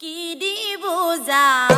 কি দিব যাদব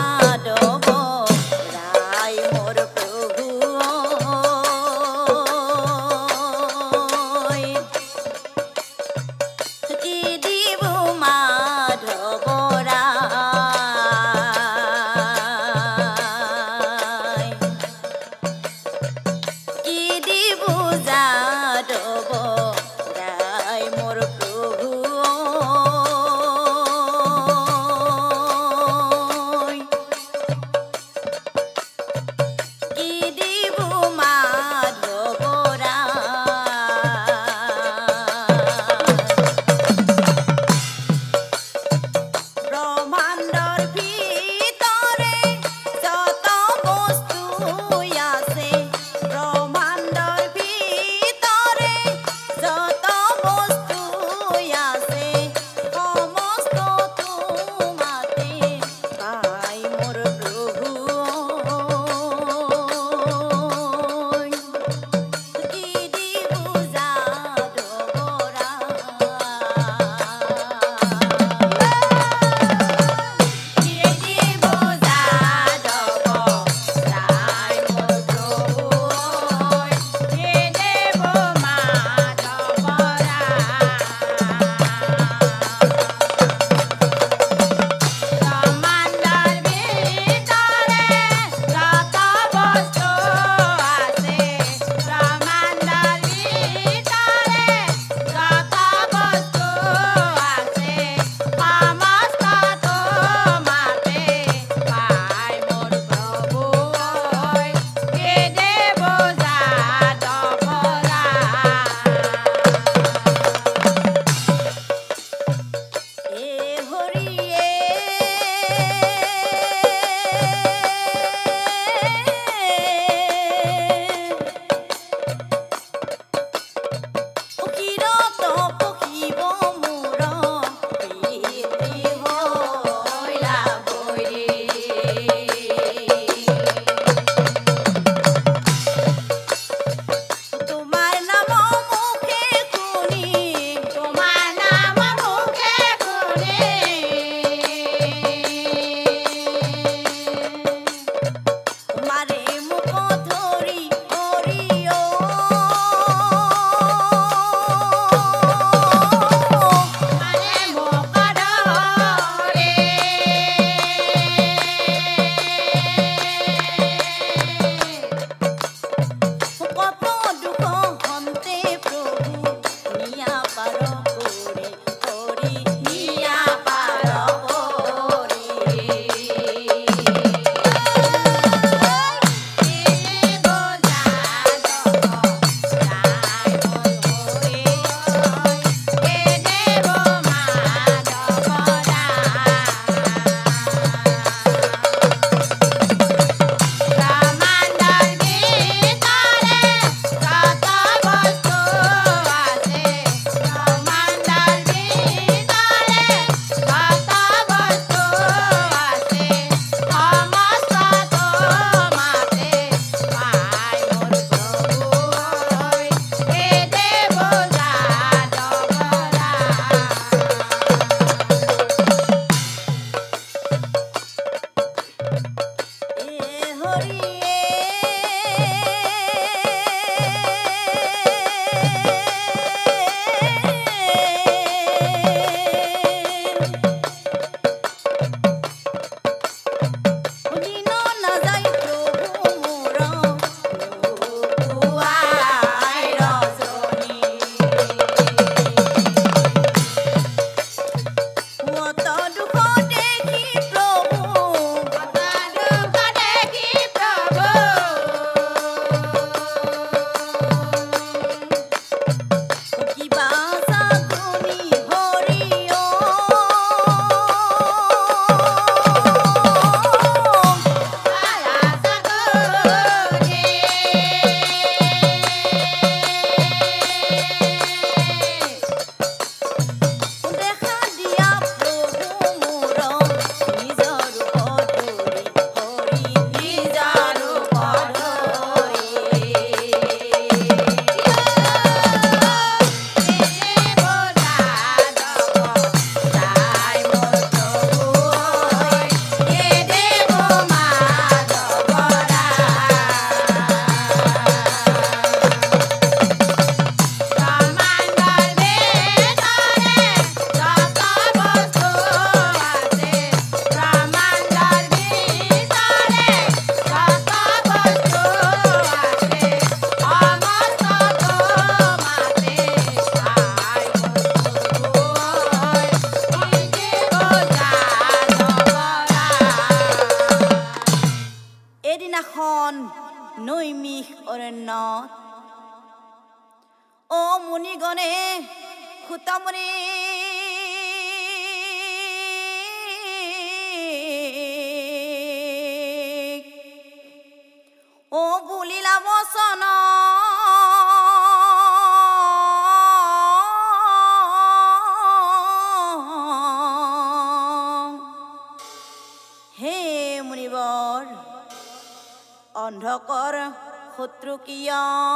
truquillo.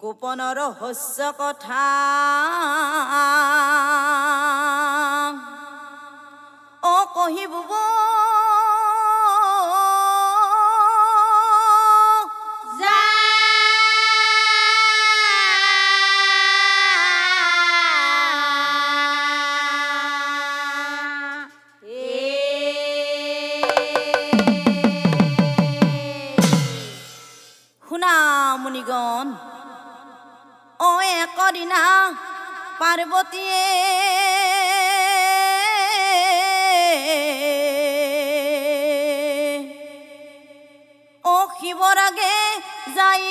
গোপন রহস্য কথা ও কহিবু বা করি না পার্বতী ও শিবর আগে যাই।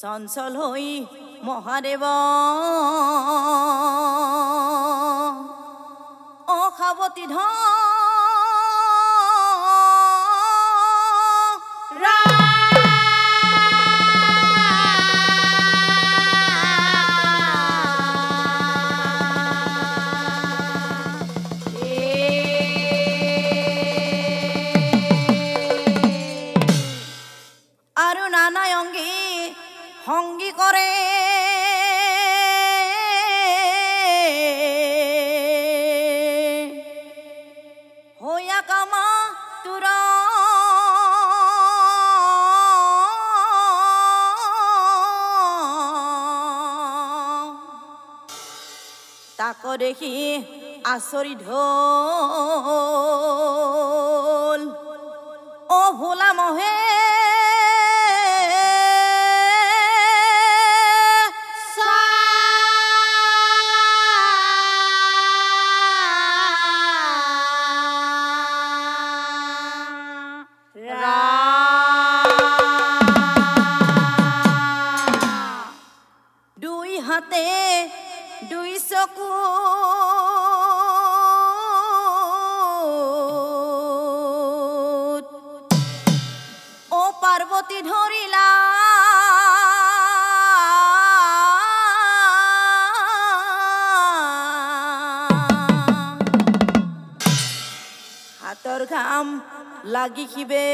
চঞ্চল হই মহাদেৱ অ সাৱতি ধন। তাকো দেখি আচৰি ঢল? অ ভোলা মহে ಆಗಿವೆ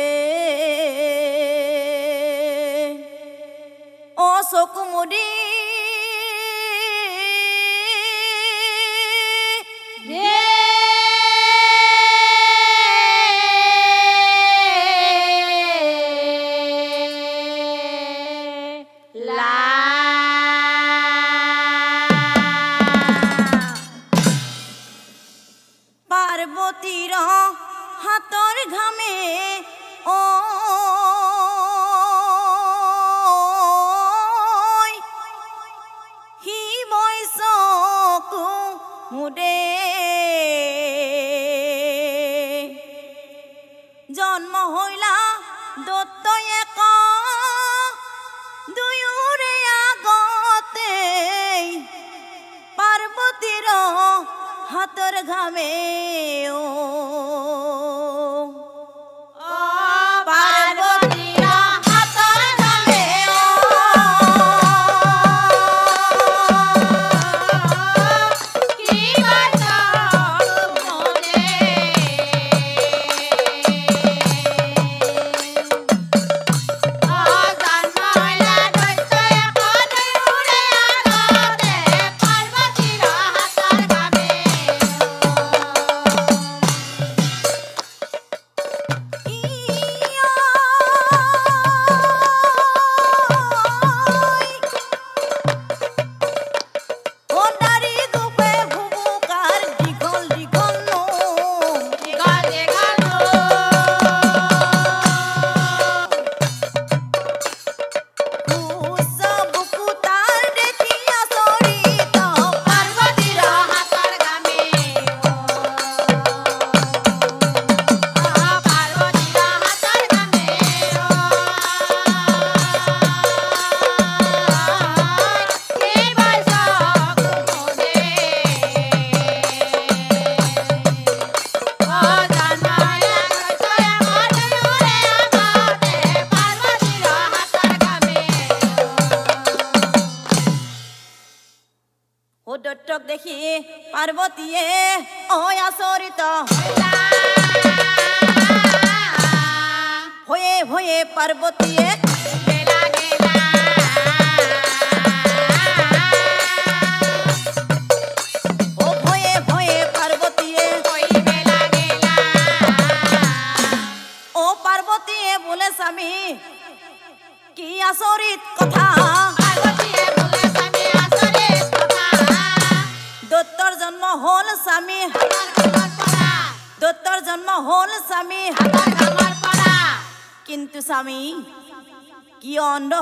पर्वतीय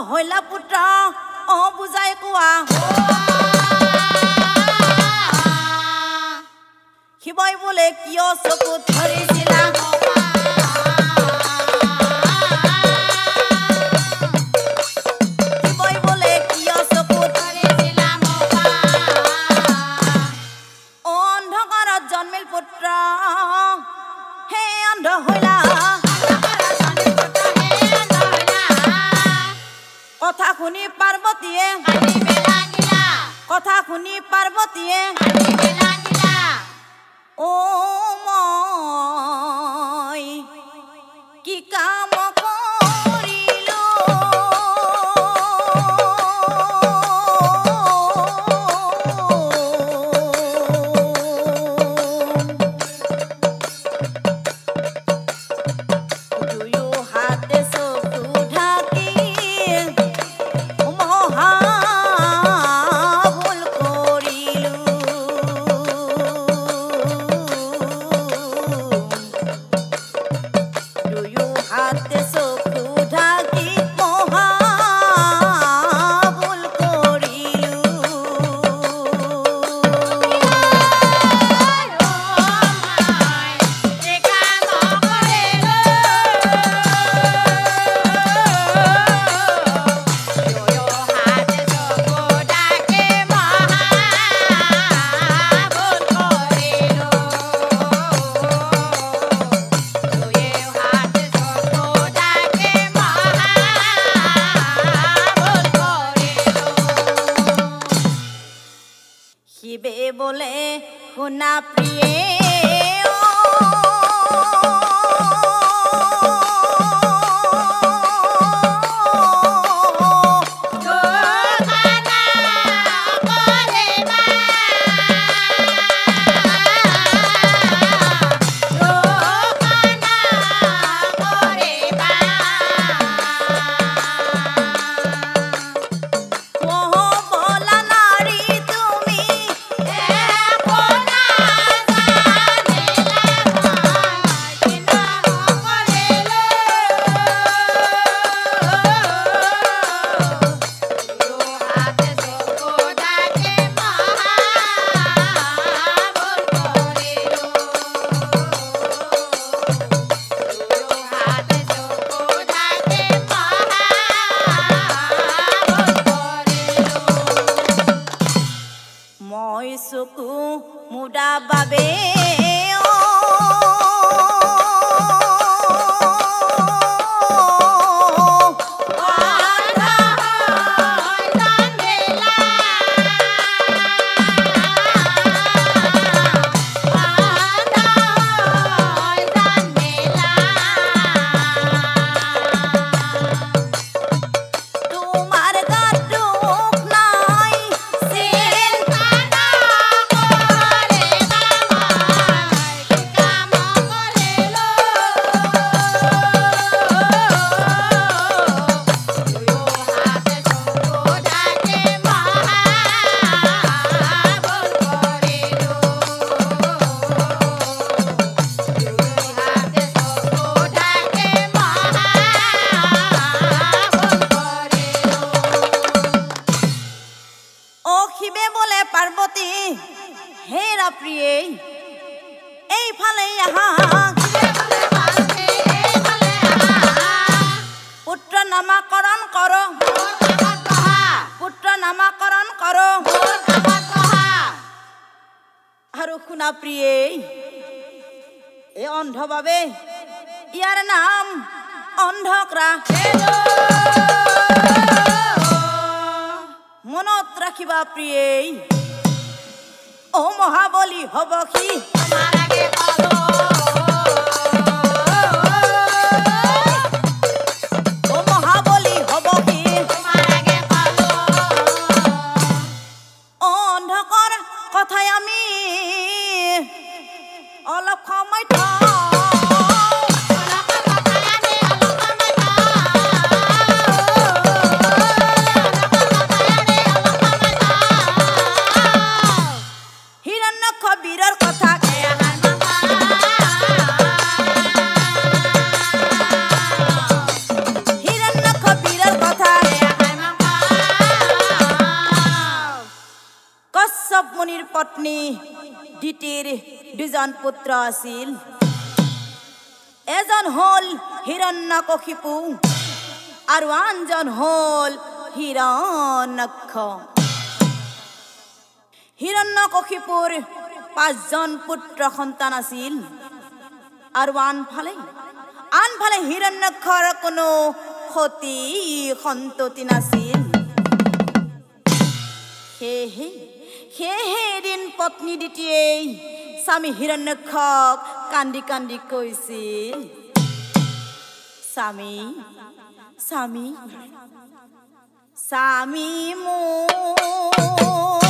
হইলা পুত্ৰ অ বুজাই কোৱা। শিৱই বোলে কিয় চকুত ধৰিছে? muda babe oh. পুত্ৰ আছিল এজন হ'ল হিৰণ্য কশিপু আৰু আনজন হ'ল হিৰণক্ষ হিৰণ্য কশিপুৰ পাঁচজন পুত্ৰ সন্তান আছিল আৰু আনফালে আনফালে হিৰণ্যক্ষৰ কোনো সতী সন্ততি নাছিল। সেয়েহে সেয়েহে এদিন পত্নী দ্বিতীয়েই? স্বামী হিৰণ্যক্ষক কান্দি কান্দি কৈছিল স্বামী স্বামী স্বামী মোৰ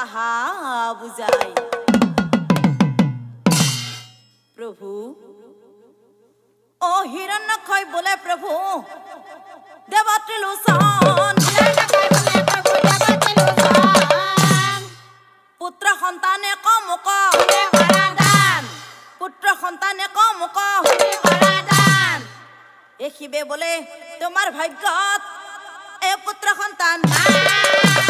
কোৱা হা বুজাই প্ৰভু অ হিৰণ্যক্ষয় বোলে প্ৰভু দেৱত্ৰী লোচন পুত্ৰ সন্তানে কমুক পুত্ৰ সন্তানে কমুক এই শিৱে বোলে তোমাৰ ভাগ্যত এই পুত্ৰ সন্তান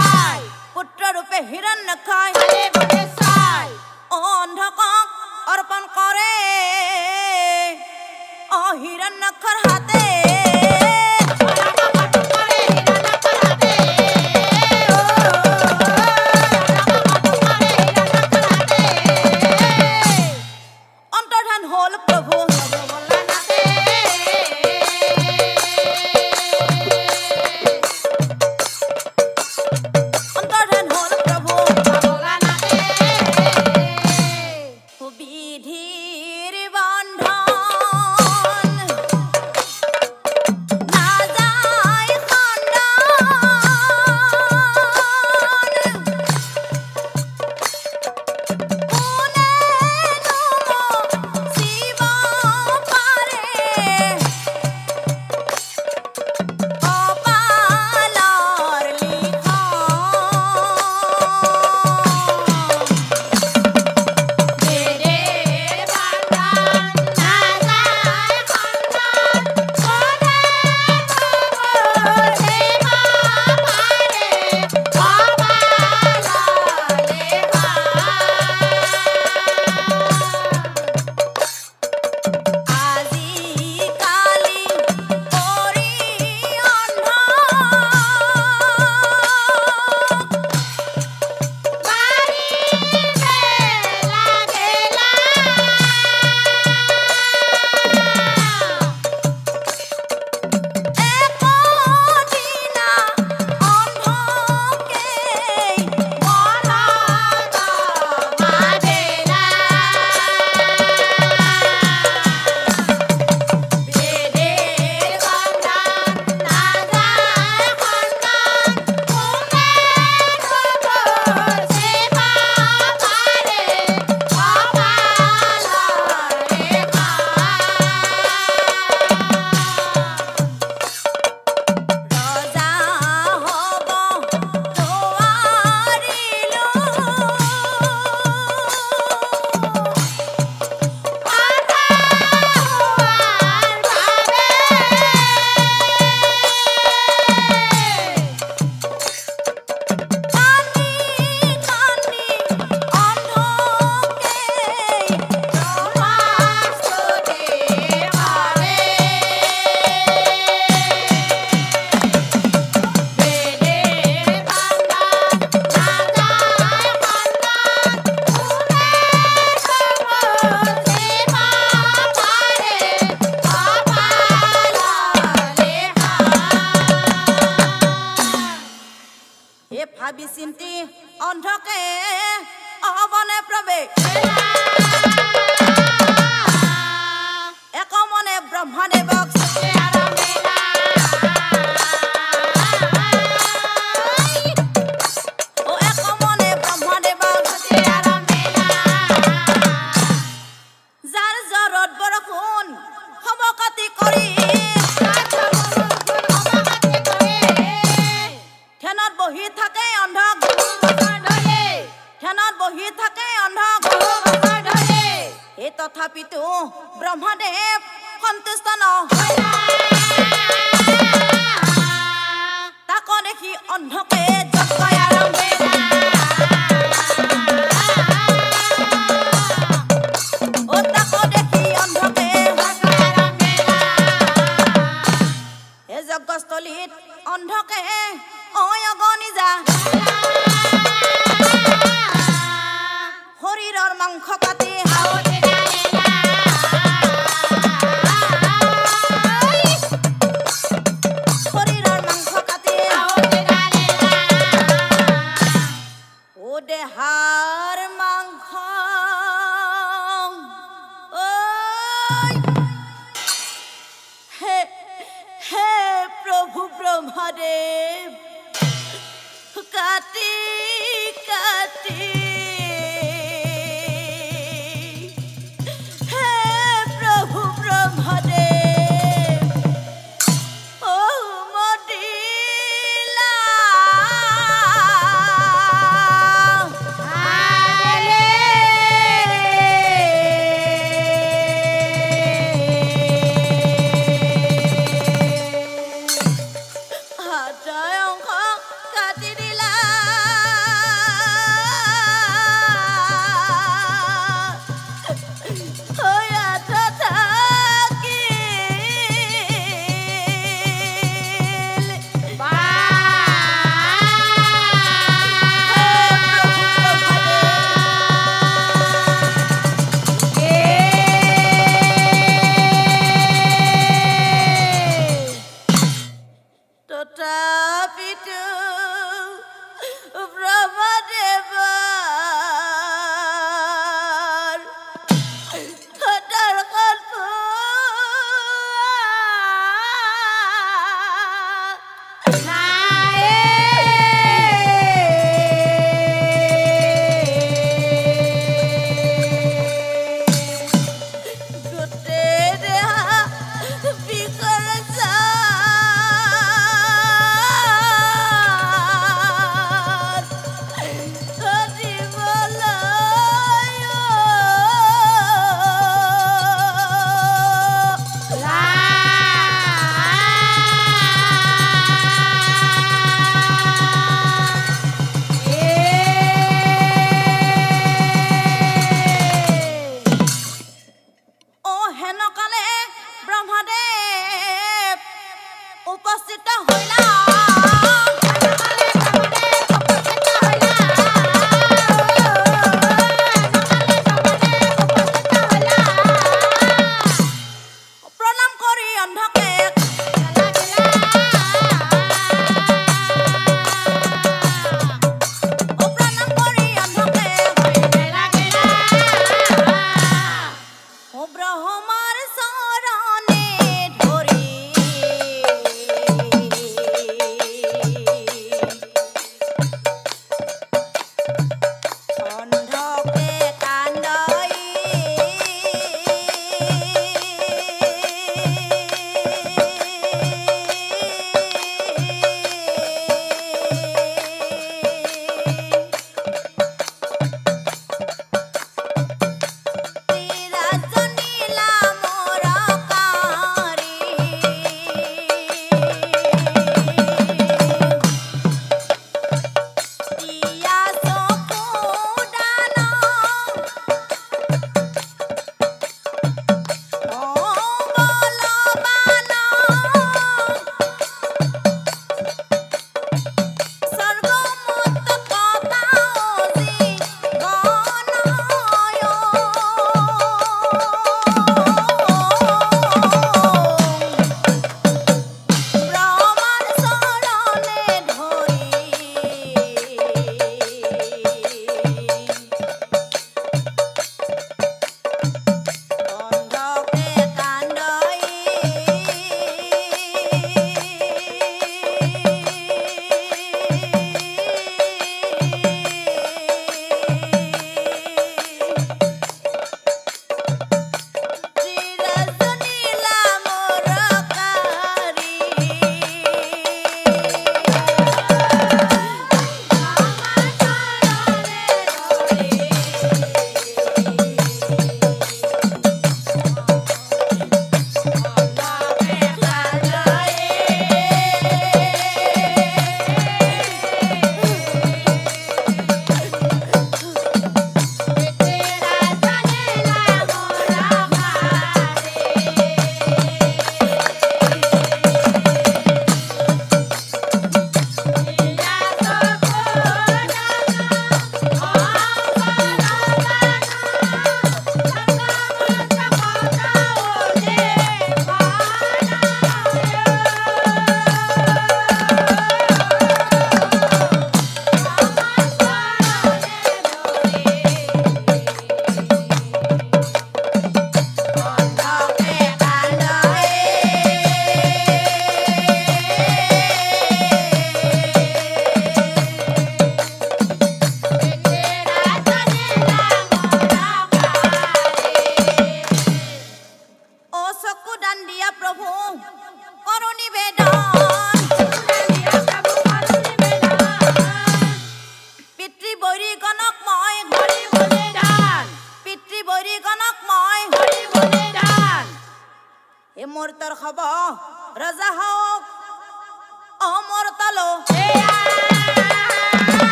হিৰণ নাখায় অ অন্ধকক অৰ্পণ কৰে অ নখৰ হাতে ব্ৰহ্মদেৱ সন্তুষ্ট নহয় তাক দেখি অন্ধকে যজ্ঞ আৰম্ভে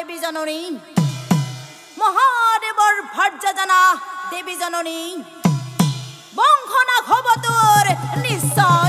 দেৱী জননী। মহাদেৱৰ ভাৰ্য জনা দেৱী জননী। বংশনা হ'ব তোৰ নিশ্চয়